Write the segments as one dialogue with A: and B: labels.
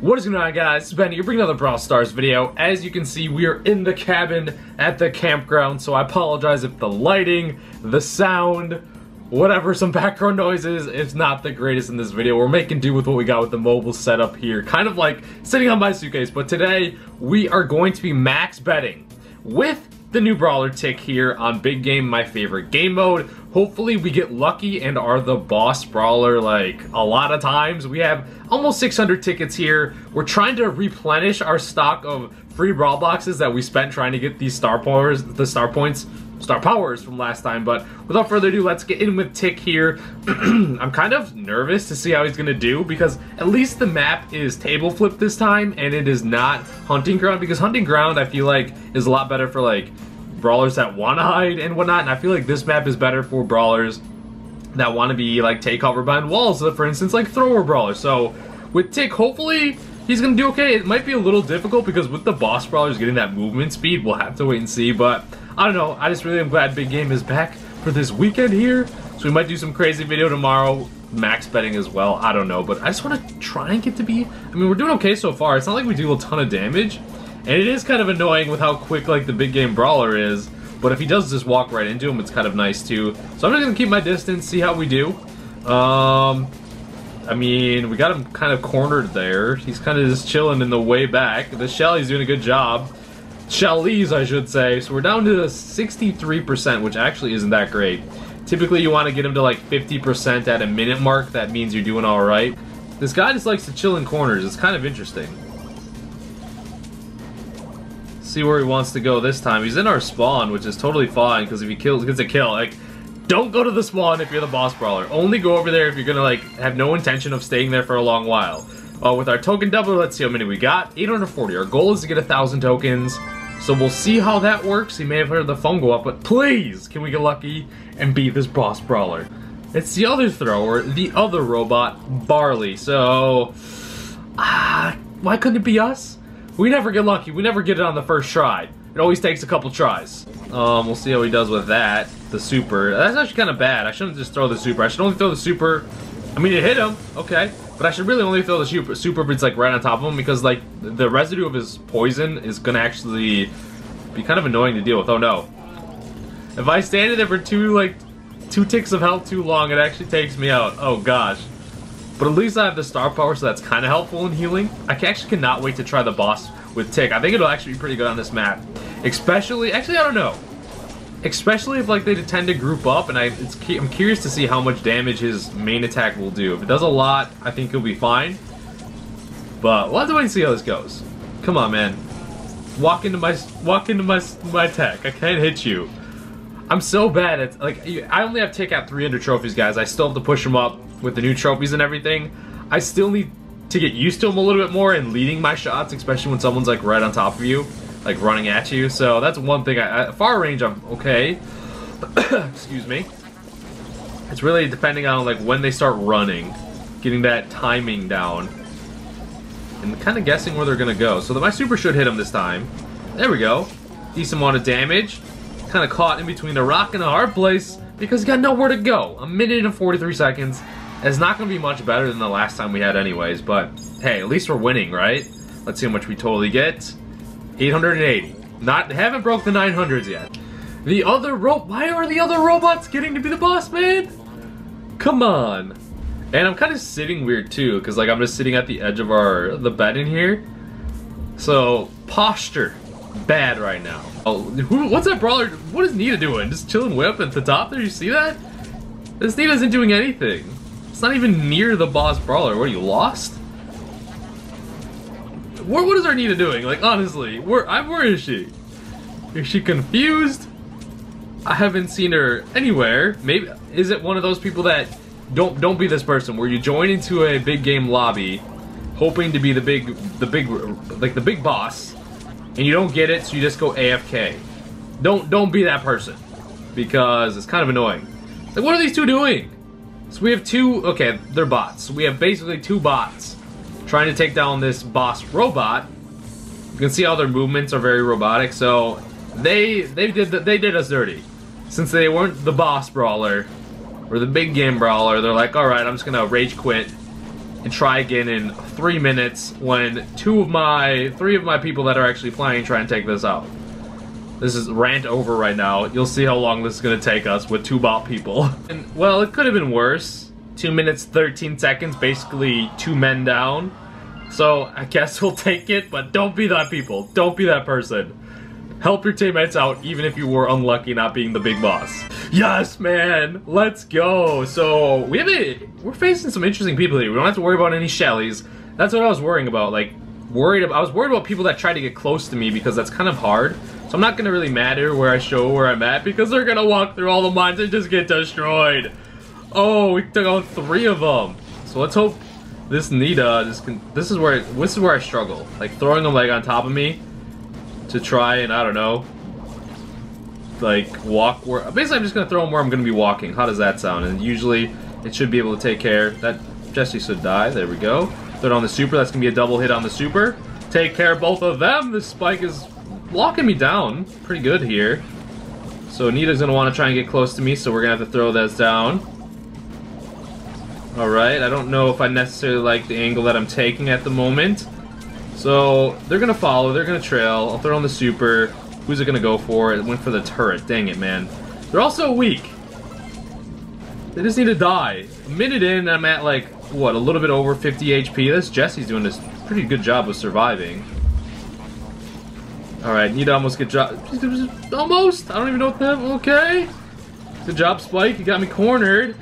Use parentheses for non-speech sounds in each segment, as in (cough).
A: What is going on guys, it's Ben here bringing another Brawl Stars video. As you can see, we are in the cabin at the campground, so I apologize if the lighting, the sound, whatever, some background noises, it's not the greatest in this video. We're making do with what we got with the mobile setup here, kind of like sitting on my suitcase, but today we are going to be max betting with the new Brawler tick here on Big Game, my favorite game mode. Hopefully we get lucky and are the boss Brawler like a lot of times. We have almost 600 tickets here. We're trying to replenish our stock of free Brawl boxes that we spent trying to get these star powers, the star points, star powers from last time. But without further ado, let's get in with Tick here. (clears throat) I'm kind of nervous to see how he's gonna do because at least the map is table flip this time and it is not hunting ground because hunting ground I feel like is a lot better for like brawlers that want to hide and whatnot. And I feel like this map is better for brawlers that want to be like take cover behind walls, for instance, like thrower brawlers. So with Tick, hopefully he's gonna do okay. It might be a little difficult because with the boss brawlers getting that movement speed, we'll have to wait and see. But I don't know. I just really am glad Big Game is back for this weekend here. So we might do some crazy video tomorrow. Max betting as well. I don't know, but I just want to try and get to be. I mean, we're doing okay so far. It's not like we do a ton of damage, and it is kind of annoying with how quick like the big game brawler is. But if he does just walk right into him, it's kind of nice too. So I'm just gonna keep my distance, see how we do. Um, I mean, we got him kind of cornered there. He's kind of just chilling in the way back. The Shelly's doing a good job. Shelly's, I should say. So we're down to 63%, which actually isn't that great. Typically, you want to get him to like 50% at a minute mark. That means you're doing all right. This guy just likes to chill in corners. It's kind of interesting. See where he wants to go this time. He's in our spawn, which is totally fine, because if he kills, gets a kill. Like, don't go to the spawn if you're the boss brawler. Only go over there if you're gonna like have no intention of staying there for a long while. Uh, with our token double, let's see how many we got. 840. Our goal is to get a thousand tokens. So we'll see how that works. He may have heard the phone go up, but please, can we get lucky and beat this boss brawler? It's the other thrower, the other robot, Barley. So, ah, why couldn't it be us? We never get lucky. We never get it on the first try. It always takes a couple tries. Um, we'll see how he does with that. The super. That's actually kind of bad. I shouldn't just throw the super. I should only throw the super. I mean, it hit him. Okay. But I should really only throw the super, super it's like right on top of him because like the residue of his poison is gonna actually be kind of annoying to deal with. Oh no. If I stand in there for two like two ticks of health too long, it actually takes me out. Oh gosh. But at least I have the star power, so that's kind of helpful in healing. I actually cannot wait to try the boss with Tick. I think it'll actually be pretty good on this map. Especially, actually I don't know. Especially if like they tend to group up, and I, I'm curious to see how much damage his main attack will do. If it does a lot, I think he'll be fine. But we'll have to wait and see how this goes. Come on, man. Walk into my walk into my my tech. I can't hit you. I'm so bad at like I only have Tick out 300 trophies, guys. I still have to push him up with the new trophies and everything. I still need to get used to him a little bit more and leading my shots, especially when someone's like right on top of you like running at you. So that's one thing. I, far range, I'm okay. (coughs) Excuse me. It's really depending on like when they start running, getting that timing down, and kind of guessing where they're gonna go. So my super should hit him this time. There we go. Decent amount of damage. Kind of caught in between a rock and a hard place because he got nowhere to go. A minute and 43 seconds. It's not going to be much better than the last time we had anyways, but hey, at least we're winning, right? Let's see how much we totally get. 880. Not haven't broke the 900s yet. The other ro- why are the other robots getting to be the boss man? Come on. And I'm kind of sitting weird too, because like I'm just sitting at the edge of our the bed in here. So posture bad right now. Oh, who, what's that brawler? What is Nita doing? Just chilling whip at the top there. You see that? This Nita isn't doing anything. It's not even near the boss brawler. What are you lost? What, what is Arnita doing? Like, honestly, where, I, where is she? Is she confused? I haven't seen her anywhere. Maybe, is it one of those people that, don't, don't be this person, where you join into a big game lobby, hoping to be the big, the big, like the big boss, and you don't get it, so you just go AFK. Don't, don't be that person, because it's kind of annoying. Like, what are these two doing? So we have two, okay, they're bots. We have basically two bots trying to take down this boss robot. You can see how their movements are very robotic, so they they did the, they did us dirty. Since they weren't the boss brawler or the big game brawler, they're like, all right, I'm just gonna rage quit and try again in three minutes when two of my, three of my people that are actually playing try and take this out. This is rant over right now. You'll see how long this is to take us with two bot people. (laughs) And, well, it could have been worse. 2 minutes 13 seconds, basically two men down. So, I guess we'll take it, but don't be that people. Don't be that person. Help your teammates out, even if you were unlucky not being the big boss. Yes, man! Let's go! So, we have a... We're facing some interesting people here. We don't have to worry about any Shellys. That's what I was worrying about. Like, worried about... I was worried about people that try to get close to me because that's kind of hard. So I'm not gonna really matter where I show where I'm at because they're gonna walk through all the mines and just get destroyed. Oh, we took out three of them. So let's hope this Nita, this can, this is where this is where I struggle. Like throwing them like on top of me to try and I don't know, like walk where. Basically, I'm just gonna throw them where I'm gonna be walking. How does that sound? And usually it should be able to take care. That Jessie should die. There we go. Throw it on the super. That's gonna be a double hit on the super. Take care of both of them. This spike is locking me down pretty good here. So Nita's gonna want to try and get close to me, so we're gonna have to throw this down. Alright, I don't know if I necessarily like the angle that I'm taking at the moment. So, they're gonna follow, they're gonna trail. I'll throw on the super. Who's it gonna go for? It went for the turret. Dang it, man. They're also weak. They just need to die. A minute in, I'm at like, what, a little bit over 50 HP. This Jessie's doing this pretty good job of surviving. Alright, need to almost get job. Almost! I don't even know what that. Okay. Good job, Spike. You got me cornered.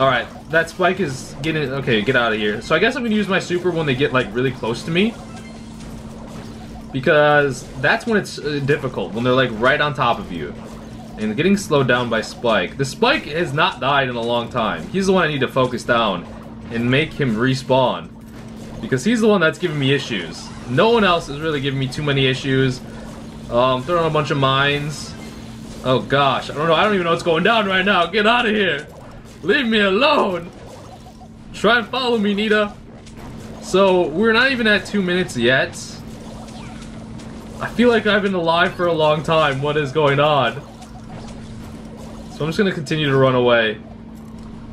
A: Alright, that Spike is getting. Okay, get out of here. So I guess I'm gonna use my super when they get like really close to me. Because that's when it's uh, difficult, when they're like right on top of you. And getting slowed down by Spike. The Spike has not died in a long time. He's the one I need to focus down and make him respawn. Because he's the one that's giving me issues. No one else is really giving me too many issues. Um, throwing a bunch of mines. Oh gosh, I don't know. I don't even know what's going down right now. Get out of here. Leave me alone. Try and follow me, Nita. So, we're not even at two minutes yet. I feel like I've been alive for a long time. What is going on? So I'm just gonna continue to run away.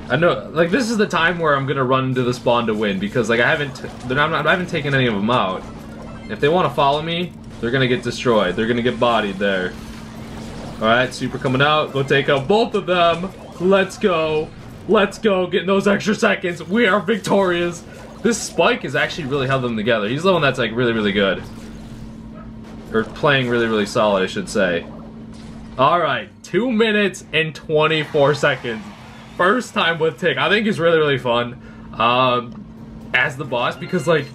A: I know, like, this is the time where I'm gonna run into the spawn to win, because, like, I haven't, not, I haven't taken any of them out. If they want to follow me, they're gonna get destroyed. They're gonna get bodied there. Alright, Super coming out. Go take out both of them. Let's go. Let's go. Getting those extra seconds. We are victorious. This Spike has actually really held them together. He's the one that's, like, really, really good. Or playing really, really solid, I should say. Alright, 2 minutes and 24 seconds. First time with Tick. I think it's really, really fun. Um, as the boss, because, like,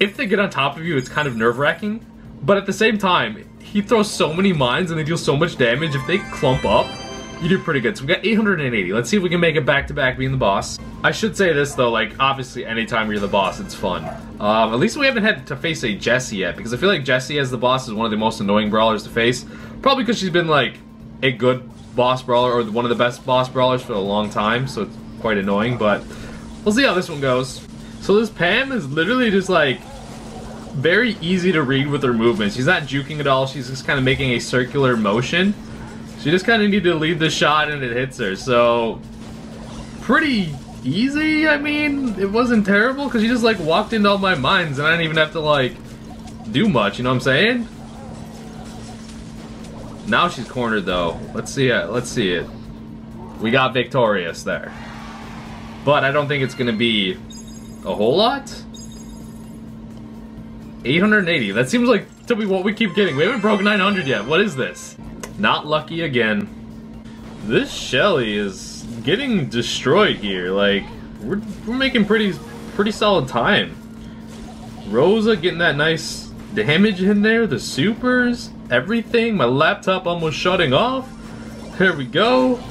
A: if they get on top of you, it's kind of nerve-wracking. But at the same time, he throws so many mines and they deal so much damage. If they clump up, you do pretty good. So we got 880. Let's see if we can make it back-to-back -back being the boss. I should say this, though, like, obviously, anytime you're the boss, it's fun. Um, at least we haven't had to face a Jessie yet, because I feel like Jessie as the boss is one of the most annoying brawlers to face. Probably because she's been, like, a good boss brawler, or one of the best boss brawlers for a long time, so it's quite annoying, but we'll see how this one goes. So this Pam is literally just, like, very easy to read with her movements. She's not juking at all. She's just kind of making a circular motion. She just kind of need to lead the shot and it hits her. So, pretty easy, I mean. It wasn't terrible because she just like walked into all my mines and I didn't even have to like do much, you know what I'm saying? Now she's cornered though. Let's see it. Let's see it. We got victorious there. But I don't think it's going to be a whole lot. 880. That seems like to be what we keep getting. We haven't broke 900 yet. What is this? Not lucky again. This Shelly is getting destroyed here. Like, we're, we're making pretty pretty solid time. Rosa getting that nice damage in there. The supers, everything. My laptop almost shutting off. There we go.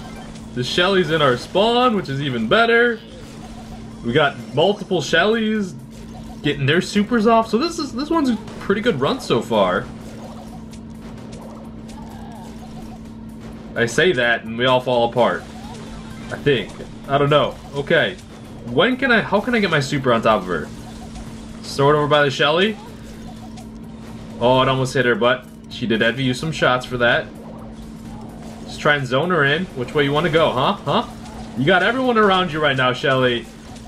A: The Shelly's in our spawn, which is even better. We got multiple Shellys getting their supers off. So this is this one's a pretty good run so far. I say that and we all fall apart. I think. I don't know. Okay. When can I, how can I get my super on top of her? Sword over by the Shelly. Oh, it almost hit her, but she did envy you some shots for that. Just try and zone her in. Which way you want to go, huh? Huh? You got everyone around you right now, Shelly.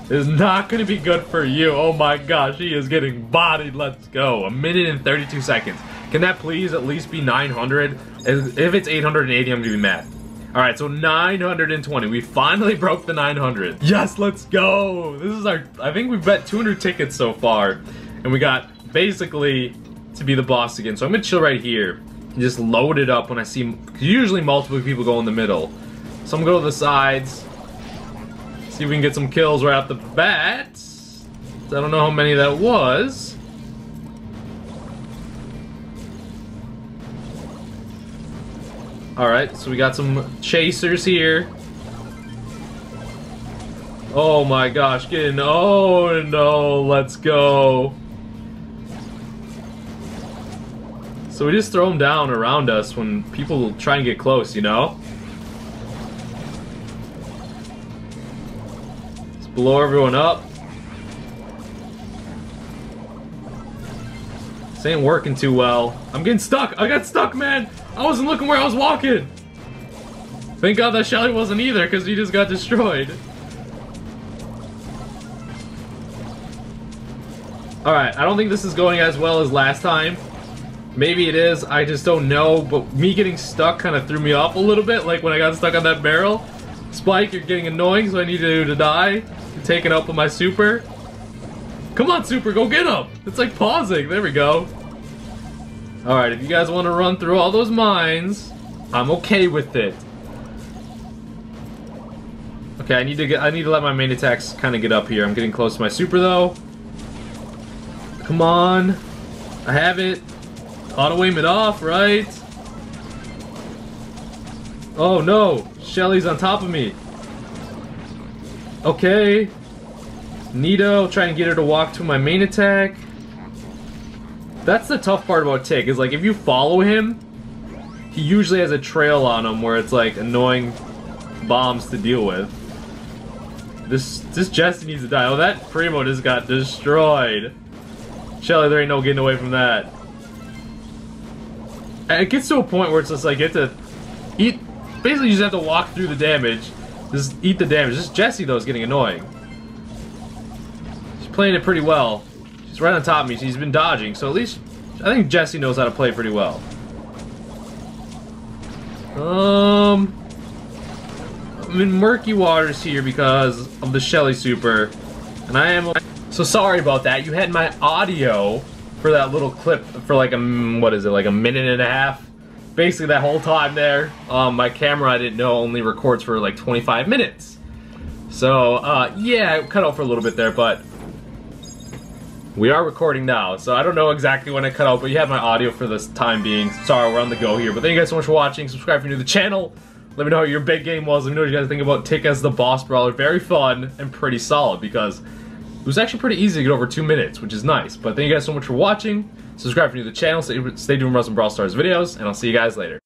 A: is not going to be good for you. Oh my gosh, she is getting bodied. Let's go. A minute and 32 seconds. Can that please at least be 900? If it's 880, I'm to be mad. Alright, so 920. We finally (laughs) broke the 900. Yes, let's go. This is our... I think we've bet 200 tickets so far. And we got basically to be the boss again. So I'm to chill right here. And just load it up when I see... Usually multiple people go in the middle. So I'm to go to the sides. See if we can get some kills right off the bat. I don't know how many that was. Alright, so we got some chasers here. Oh my gosh, get in. Oh no, let's go. So we just throw them down around us when people try and get close, you know? Let's blow everyone up. This ain't working too well. I'm getting stuck. I got stuck, man. I wasn't looking where I was walking. Thank God that Shelly wasn't either, because he just got destroyed. Alright, I don't think this is going as well as last time. Maybe it is, I just don't know, but me getting stuck kind of threw me off a little bit, like when I got stuck on that barrel. Spike, you're getting annoying, so I need you to die. You're taking up with my super. Come on, super, go get him! It's like pausing, there we go. Alright, if you guys want to run through all those mines, I'm okay with it. Okay, I need to get I need to let my main attacks kind of get up here. I'm getting close to my super though. Come on. I have it. Auto aim it off, right? Oh no, Shelly's on top of me. Okay. Nita, try and get her to walk to my main attack. That's the tough part about Tick, is like if you follow him, he usually has a trail on him where it's like annoying bombs to deal with. This this Jessie needs to die. Oh, that Primo just got destroyed. Shelly, there ain't no getting away from that. And it gets to a point where it's just like you have to eat. Basically, you just have to walk through the damage. Just eat the damage. This Jessie though is getting annoying. She's playing it pretty well. She's right on top of me. He's been dodging, so at least I think Jessie knows how to play pretty well. Um, I'm in murky waters here because of the Shelly Super, and I am. So sorry about that. You had my audio for that little clip for like a what is it like a minute and a half. Basically that whole time there, um, my camera I didn't know only records for like 25 minutes. So uh, yeah, I cut out for a little bit there, but we are recording now, so I don't know exactly when I cut out, but you have my audio for this time being. Sorry, we're on the go here. But thank you guys so much for watching. Subscribe if you're new to the channel. Let me know how your big game was. Let me know what you guys think about Tick as the boss brawler. Very fun and pretty solid because it was actually pretty easy to get over two minutes, which is nice. But thank you guys so much for watching. Subscribe if you're new to the channel. Stay, stay tuned for Brawl Stars videos, and I'll see you guys later.